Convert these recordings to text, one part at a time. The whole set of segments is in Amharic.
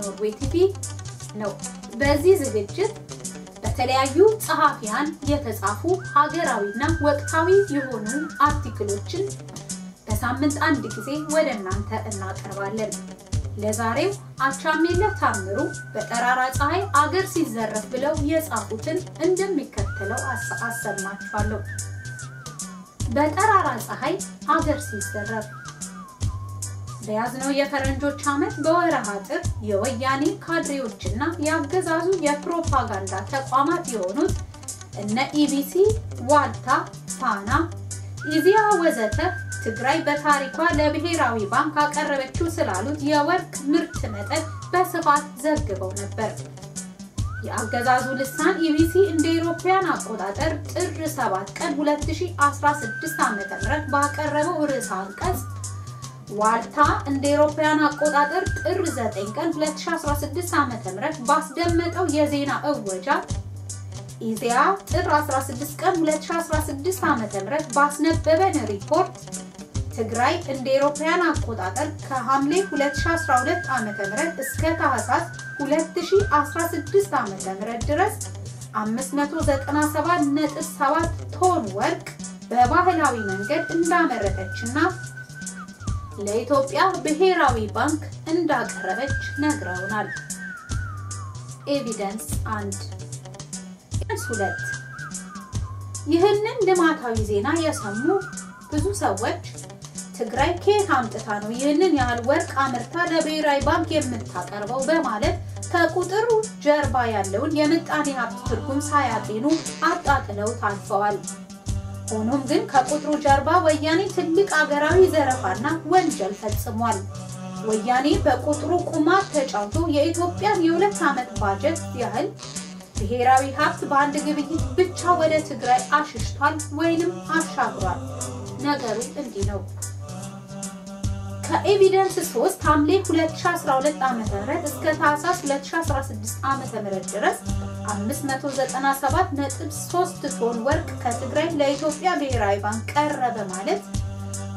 ተመልካቾቻችን ይህ የኢትዮ ኖርዌይ ቲቪ ነው። በዚህ ዝግጅት በተለያዩ ጸሐፊያን የተጻፉ ሀገራዊና ወቅታዊ የሆኑ article ኦችን በሳምንት አንድ ጊዜ ወደ እናንተ እናቀርባለን። ለዛሬው አቻምየለህ ታምሩ በጠራራ ፀሐይ አገር ሲዘረፍ ብለው የጻፉትን እንደሚከተለው አሰማችኋለሁ። በጠራራ ፀሐይ አገር ሲዘረፍ በያዝነው የፈረንጆች ዓመት በወረሃ ጥር የወያኔ ካድሬዎችና የአገዛዙ የፕሮፓጋንዳ ተቋማት የሆኑት እነ ኢቢሲ፣ ዋልታ፣ ፋና፣ ኢዚያ ወዘተ ትግራይ በታሪኳ ለብሔራዊ ባንክ አቀረበችው ስላሉት የወርቅ ምርት መጠን በስፋት ዘግበው ነበር። የአገዛዙ ልሳን ኢቢሲ እንደ ኢሮፓያን አቆጣጠር ጥር 7 ቀን 2016 ዓ.ም ባቀረበው ርዕሰ አንቀጽ ዋልታ እንደ ኢሮፓያን አቆጣጠር ጥር 9 ቀን 2016 ዓ.ም ባስደመጠው የዜና እወጃ ኢዜአ ጥር 16 ቀን 2016 ዓ.ም ባስነበበን ሪፖርት ትግራይ እንደ ኢሮፓያን አቆጣጠር ከሐምሌ 2012 ዓ.ም እስከ ታህሳስ 2016 ዓ.ም ድረስ 597.7 ቶን ወርቅ በባህላዊ መንገድ እንዳመረተችና ለኢትዮጵያ ብሔራዊ ባንክ እንዳቀረበች ነግረውናል። evidence 1 evidence 2 ይህንን ልማታዊ ዜና የሰሙ ብዙ ሰዎች ትግራይ ከየት አምጥታ ነው ይህንን ያህል ወርቅ አምርታ ለብሔራዊ ባንክ የምታቀርበው በማለት ከቁጥሩ ጀርባ ያለውን የምጣኔ ሀብት ትርጉም ሳያጤኑ አጣጥለው ታልፈዋል። ሆኖም ግን ከቁጥሩ ጀርባ ወያኔ ትልቅ አገራዊ ዘረፋና ወንጀል ፈጽሟል። ወያኔ በቁጥሩ ቁማር ተጫውቶ የኢትዮጵያን የሁለት ዓመት ባጀት ያህል ብሔራዊ ሀብት በአንድ ግብይት ብቻ ወደ ትግራይ አሽሽቷል ወይንም አሻግሯል። ነገሩ እንዲህ ነው። ከኤቪደንስ 3 ሐምሌ 2012 ዓ.ም እስከ ታህሳስ 2016 ዓ.ም ድረስ 597.3 ቶን ወርቅ ከትግራይ ለኢትዮጵያ ብሔራዊ ባንክ ቀረበ ማለት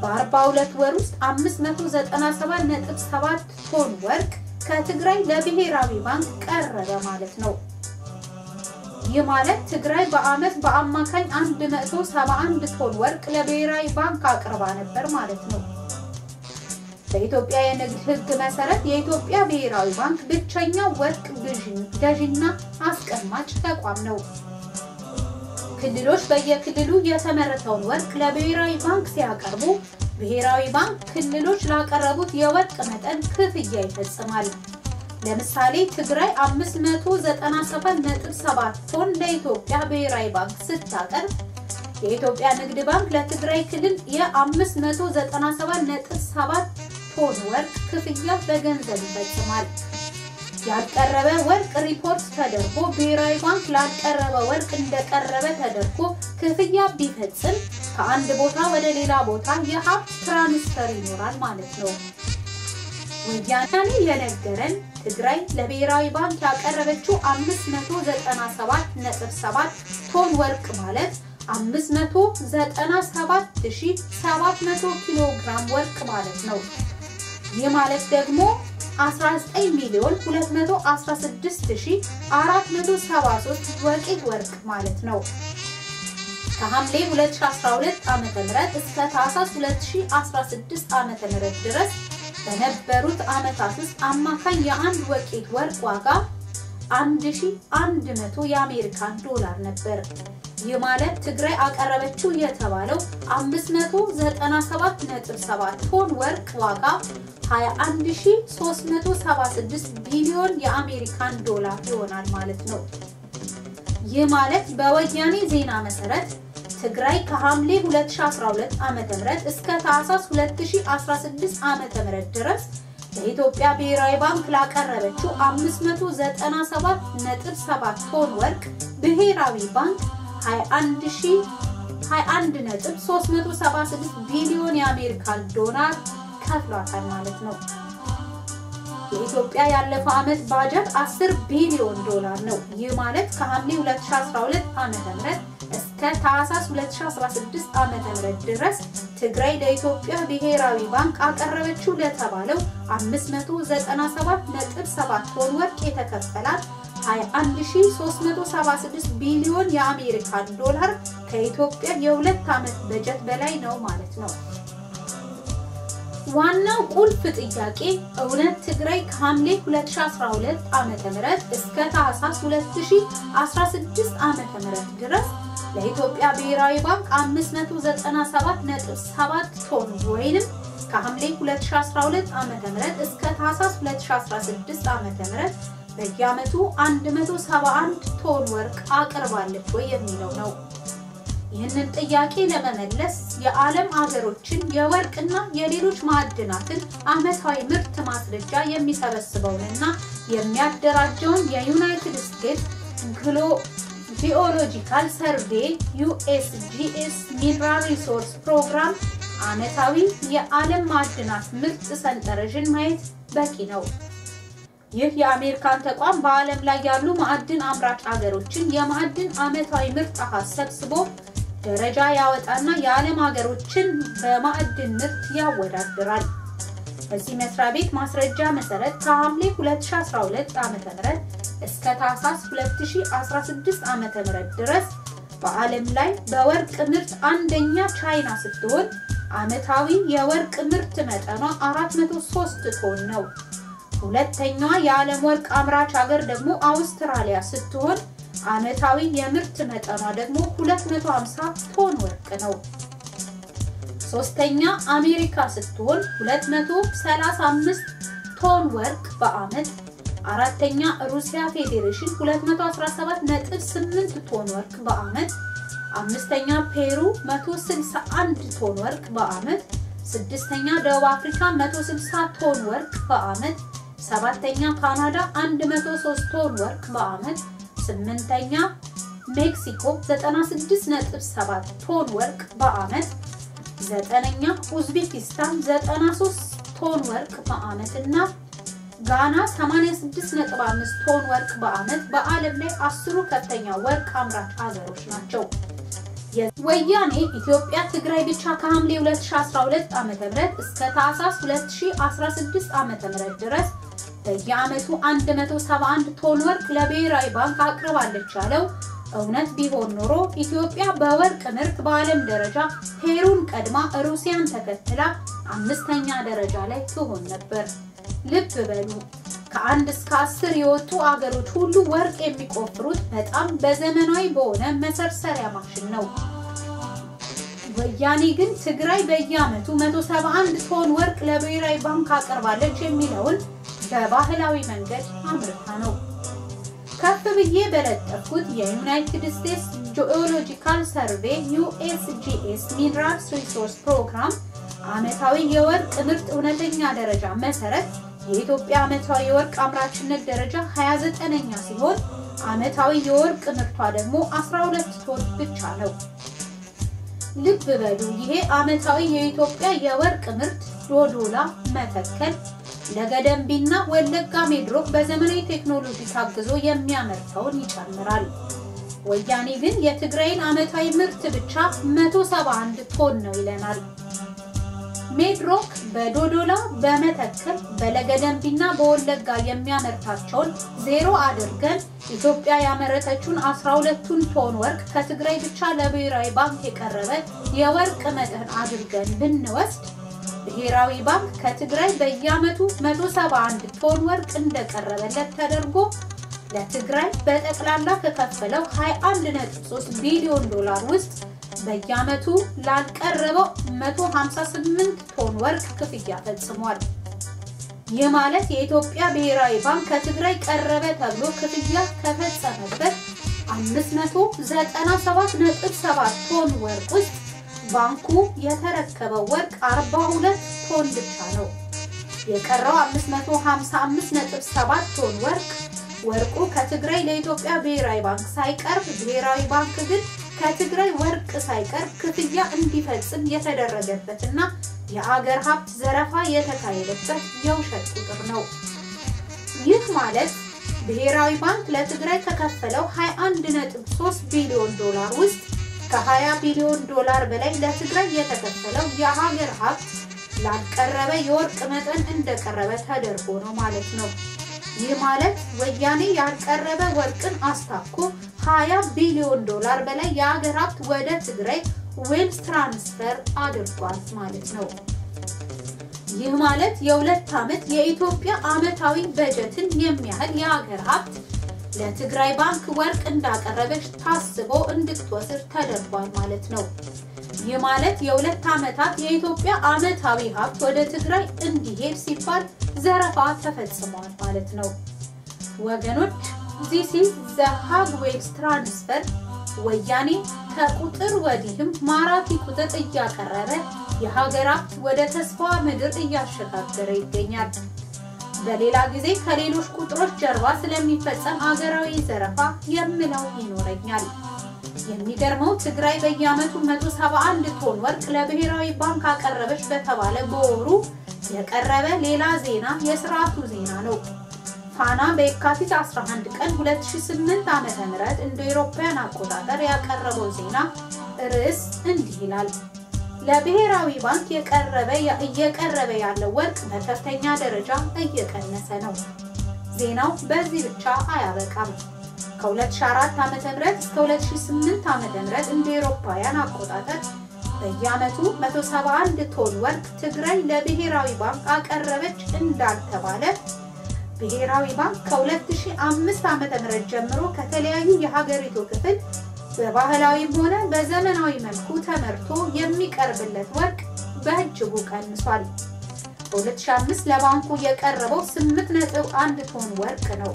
በ42 ወር ውስጥ 597.7 ቶን ወርቅ ከትግራይ ለብሔራዊ ባንክ ቀረበ ማለት ነው። ይህ ማለት ትግራይ በዓመት በአማካኝ 171 ቶን ወርቅ ለብሔራዊ ባንክ አቅርባ ነበር ማለት ነው። በኢትዮጵያ የንግድ ሕግ መሰረት የኢትዮጵያ ብሔራዊ ባንክ ብቸኛው ወርቅ ገዢና አስቀማጭ ተቋም ነው። ክልሎች በየክልሉ የተመረተውን ወርቅ ለብሔራዊ ባንክ ሲያቀርቡ ብሔራዊ ባንክ ክልሎች ላቀረቡት የወርቅ መጠን ክፍያ ይፈጽማል። ለምሳሌ ትግራይ 597.7 ቶን ለኢትዮጵያ ብሔራዊ ባንክ ስታቀርብ የኢትዮጵያ ንግድ ባንክ ለትግራይ ክልል የ597.7 ቶን ወርቅ ክፍያ በገንዘብ ይፈጽማል። ያልቀረበ ወርቅ ሪፖርት ተደርጎ ብሔራዊ ባንክ ላልቀረበ ወርቅ እንደቀረበ ተደርጎ ክፍያ ቢፈጽም ከአንድ ቦታ ወደ ሌላ ቦታ የሀብት transfer ይኖራል ማለት ነው። ወያኔ የነገረን ትግራይ ለብሔራዊ ባንክ ያቀረበችው 597.7 ቶን ወርቅ ማለት 597700 ኪሎ ግራም ወርቅ ማለት ነው። ይህ ማለት ደግሞ 19 ሚሊዮን 216473 ወቄት ወርቅ ማለት ነው። ከሐምሌ 2012 ዓ.ም እስከ ታህሳስ 2016 ዓ.ም ድረስ በነበሩት ዓመታት ውስጥ አማካኝ የአንድ ወቄት ወርቅ ዋጋ 1100 የአሜሪካን ዶላር ነበር። ይህ ማለት ትግራይ አቀረበችው የተባለው 597.7 ቶን ወርቅ ዋጋ 21376 ቢሊዮን የአሜሪካን ዶላር ይሆናል ማለት ነው። ይህ ማለት በወያኔ ዜና መሰረት ትግራይ ከሐምሌ 2012 ዓ.ም እስከ ታህሳስ 2016 ዓ.ም ድረስ ለኢትዮጵያ ብሔራዊ ባንክ ላቀረበችው 597.7 ቶን ወርቅ ብሔራዊ ባንክ 21.376 ቢሊዮን የአሜሪካን ዶላር ከፍሏታል ማለት ነው። የኢትዮጵያ ያለፈው ዓመት ባጀት 10 ቢሊዮን ዶላር ነው። ይህ ማለት ከሐምሌ 2012 ዓ.ም እስከ ታህሳስ 2016 ዓ.ም ድረስ ትግራይ ለኢትዮጵያ ብሔራዊ ባንክ አቀረበችው ለተባለው 597.7 ቶን ወርቅ የተከፈላት 21376 ቢሊዮን የአሜሪካን ዶላር ከኢትዮጵያ የሁለት ዓመት በጀት በላይ ነው ማለት ነው። ዋናው ቁልፍ ጥያቄ እውነት ትግራይ ከሐምሌ 2012 ዓ.ም እስከ ታህሳስ 2016 ዓ.ም ድረስ ለኢትዮጵያ ብሔራዊ ባንክ 597.7 ቶን ወይንም ከሐምሌ 2012 ዓ.ም እስከ ታህሳስ 2016 ዓ.ም በየዓመቱ 171 ቶን ወርቅ አቅርባለች ወይ የሚለው ነው። ይህንን ጥያቄ ለመመለስ የዓለም አገሮችን የወርቅና የሌሎች ማዕድናትን ዓመታዊ ምርት ማስረጃ የሚሰበስበውንና የሚያደራጀውን የዩናይትድ ስቴትስ Geological Survey USGS Mineral Resource Program ዓመታዊ የዓለም ማዕድናት ምርት ሰንጠረዥን ማየት በቂ ነው። ይህ የአሜሪካን ተቋም በዓለም ላይ ያሉ ማዕድን አምራች አገሮችን የማዕድን ዓመታዊ ምርት አሃዝ ሰብስቦ ደረጃ ያወጣና የዓለም ሀገሮችን በማዕድን ምርት ያወዳድራል። በዚህ መስሪያ ቤት ማስረጃ መሰረት ከሐምሌ 2012 ዓ.ም እስከ ታህሳስ 2016 ዓ.ም ድረስ በዓለም ላይ በወርቅ ምርት አንደኛ ቻይና ስትሆን ዓመታዊ የወርቅ ምርት መጠኗ 403 ቶን ነው። ሁለተኛዋ የዓለም ወርቅ አምራች ሀገር ደግሞ አውስትራሊያ ስትሆን ዓመታዊ የምርት መጠኗ ደግሞ 250 ቶን ወርቅ ነው። ሶስተኛ አሜሪካ ስትሆን 235 ቶን ወርቅ በዓመት። አራተኛ ሩሲያ ፌዴሬሽን 217.8 ቶን ወርቅ በዓመት። አምስተኛ ፔሩ 161 ቶን ወርቅ በዓመት። ስድስተኛ ደቡብ አፍሪካ 160 ቶን ወርቅ በዓመት። ሰባተኛ ካናዳ 103 ቶን ወርቅ በዓመት። ስምንተኛ ሜክሲኮ 96.7 ቶን ወርቅ በዓመት። ዘጠነኛ ኡዝቤኪስታን 93 ቶን ወርቅ በዓመት እና ጋና 86.5 ቶን ወርቅ በዓመት በዓለም ላይ አስሩ ከፍተኛ ወርቅ አምራች ሀገሮች ናቸው። ወያኔ ኢትዮጵያ ትግራይ ብቻ ከሐምሌ 2012 ዓ.ም እስከ ታህሳስ 2016 ዓ.ም ድረስ በየዓመቱ 171 ቶን ወርቅ ለብሔራዊ ባንክ አቅርባለች ያለው እውነት ቢሆን ኖሮ ኢትዮጵያ በወርቅ ምርት በዓለም ደረጃ ፔሩን ቀድማ ሩሲያን ተከትላ አምስተኛ ደረጃ ላይ ትሆን ነበር። ልብ በሉ ከአንድ እስከ አስር የወጡ አገሮች ሁሉ ወርቅ የሚቆፍሩት በጣም በዘመናዊ በሆነ መሰርሰሪያ ማሽን ነው። ወያኔ ግን ትግራይ በየዓመቱ 171 ቶን ወርቅ ለብሔራዊ ባንክ አቅርባለች የሚለውን በባህላዊ መንገድ አምርታ ነው። ከፍ ብዬ በለጠፍኩት የዩናይትድ ስቴትስ Geological Survey USGS Minerals Resource Program ዓመታዊ የወርቅ ምርት እውነተኛ ደረጃ መሰረት የኢትዮጵያ ዓመታዊ የወርቅ አምራችነት ደረጃ 29ኛ ሲሆን ዓመታዊ የወርቅ ምርቷ ደግሞ 12 ቶን ብቻ ነው። ልብ በሉ ይሄ ዓመታዊ የኢትዮጵያ የወርቅ ምርት ዶዶላ፣ መተከል፣ ለገደምቢና ወለጋ ሜድሮክ በዘመናዊ ቴክኖሎጂ ታግዞ የሚያመርተውን ይጨምራል። ወያኔ ግን የትግራይን ዓመታዊ ምርት ብቻ 171 ቶን ነው ይለናል። ሜድሮክ በዶዶላ በመተከል በለገደምቢና በወለጋ የሚያመርታቸውን ዜሮ አድርገን ኢትዮጵያ ያመረተችውን 12ቱን ቶን ወርቅ ከትግራይ ብቻ ለብሔራዊ ባንክ የቀረበ የወርቅ መጠን አድርገን ብንወስድ ብሔራዊ ባንክ ከትግራይ በየዓመቱ 171 ቶን ወርቅ እንደቀረበለት ተደርጎ ለትግራይ በጠቅላላ ከከፈለው 21.3 ቢሊዮን ዶላር ውስጥ በየዓመቱ ላልቀረበው 158 ቶን ወርቅ ክፍያ ፈጽሟል። ይህ ማለት የኢትዮጵያ ብሔራዊ ባንክ ከትግራይ ቀረበ ተብሎ ክፍያ ከፈጸመበት 597.7 ቶን ወርቅ ውስጥ ባንኩ የተረከበው ወርቅ 42 ቶን ብቻ ነው። የቀረው 555.7 ቶን ወርቅ ወርቁ ከትግራይ ለኢትዮጵያ ብሔራዊ ባንክ ሳይቀርብ ብሔራዊ ባንክ ግን ከትግራይ ወርቅ ሳይቀርብ ክፍያ እንዲፈጽም የተደረገበትና የአገር ሀብት ዘረፋ የተካሄደበት የውሸት ቁጥር ነው። ይህ ማለት ብሔራዊ ባንክ ለትግራይ ከከፈለው 21.3 ቢሊዮን ዶላር ውስጥ ከ20 ቢሊዮን ዶላር በላይ ለትግራይ የተከፈለው የሀገር ሀብት ላልቀረበ የወርቅ መጠን እንደቀረበ ተደርጎ ነው ማለት ነው። ይህ ማለት ወያኔ ያልቀረበ ወርቅን አስታኮ 20 ቢሊዮን ዶላር በላይ የሀገር ሀብት ወደ ትግራይ wealth transfer አድርጓል ማለት ነው። ይህ ማለት የሁለት ዓመት የኢትዮጵያ ዓመታዊ በጀትን የሚያህል የሀገር ሀብት ለትግራይ ባንክ ወርቅ እንዳቀረበች ታስቦ እንድትወስድ ተደርጓል ማለት ነው። ይህ ማለት የሁለት ዓመታት የኢትዮጵያ ዓመታዊ ሀብት ወደ ትግራይ እንዲሄድ ሲባል ዘረፋ ተፈጽሟል ማለት ነው። ወገኖች this is the huge wealth transfer ወያኔ ከቁጥር ወዲህም ማራኪ ቁጥር እያቀረበ የሀገር ወደ ተስፋ ምድር እያሸጋገረ ይገኛል። በሌላ ጊዜ ከሌሎች ቁጥሮች ጀርባ ስለሚፈጸም አገራዊ ዘረፋ የምለው ይኖረኛል። የሚገርመው ትግራይ በየዓመቱ 171 ቶን ወርቅ ለብሔራዊ ባንክ አቀረበች በተባለ በወሩ የቀረበ ሌላ ዜና የስርዓቱ ዜና ነው። ፋና በየካቲት 11 ቀን 2008 ዓ.ም እንደ አውሮፓውያን አቆጣጠር ያቀረበው ዜና ርዕስ እንዲህ ይላል። ለብሔራዊ ባንክ የቀረበ እየቀረበ ያለው ወርቅ በከፍተኛ ደረጃ እየቀነሰ ነው። ዜናው በዚህ ብቻ አያበቃም። ከ2004 ዓ.ም እስከ 2008 ዓ.ም እንደ አውሮፓውያን አቆጣጠር በየዓመቱ 171 ቶን ወርቅ ትግራይ ለብሔራዊ ባንክ አቀረበች እንዳልተባለ ብሔራዊ ባንክ ከ2005 ዓ.ም ጀምሮ ከተለያዩ የሀገሪቱ ክፍል በባህላዊም ሆነ በዘመናዊ መልኩ ተመርቶ የሚቀርብለት ወርቅ በእጅጉ ቀንሷል። በ2005 ለባንኩ የቀረበው 8.1 ቶን ወርቅ ነው።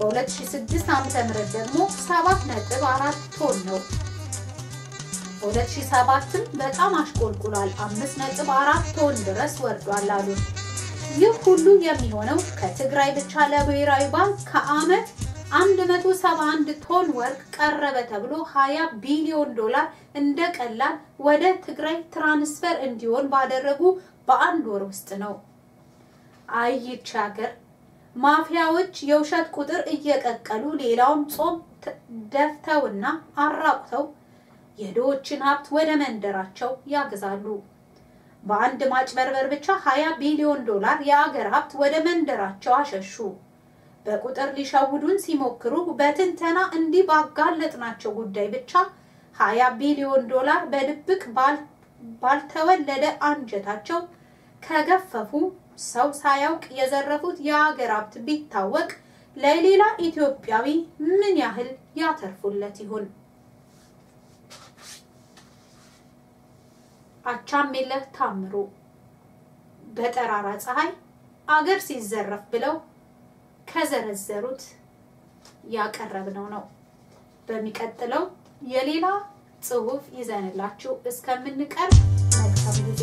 በ2006 ዓ.ም ደግሞ 7.4 ቶን ነው። በ2007ም በጣም አሽቆልቁሏል። 5.4 ቶን ድረስ ወርዷል አሉ። ይህ ሁሉ የሚሆነው ከትግራይ ብቻ ለብሔራዊ ባንክ ከዓመት 171 ቶን ወርቅ ቀረበ ተብሎ 20 ቢሊዮን ዶላር እንደ ቀላል ወደ ትግራይ transfer እንዲሆን ባደረጉ በአንድ ወር ውስጥ ነው። አይች ሀገር ማፊያዎች የውሸት ቁጥር እየቀቀሉ ሌላውን ጾም ደፍተውና አራቁተው የድሆችን ሀብት ወደ መንደራቸው ያግዛሉ። በአንድ ማጭበርበር ብቻ 20 ቢሊዮን ዶላር የአገር ሀብት ወደ መንደራቸው አሸሹ። በቁጥር ሊሸውዱን ሲሞክሩ በትንተና እንዲህ ባጋለጥናቸው ጉዳይ ብቻ 20 ቢሊዮን ዶላር በድብቅ ባልተወለደ አንጀታቸው ከገፈፉ ሰው ሳያውቅ የዘረፉት የሀገር ሀብት ቢታወቅ ለሌላ ኢትዮጵያዊ ምን ያህል ያተርፉለት ይሆን? አቻምየለህ ታምሩ በጠራራ ፀሐይ አገር ሲዘረፍ ብለው ከዘረዘሩት ያቀረብነው ነው። በሚቀጥለው የሌላ ጽሑፍ ይዘንላችሁ እስከምንቀርብ መልካም ጊዜ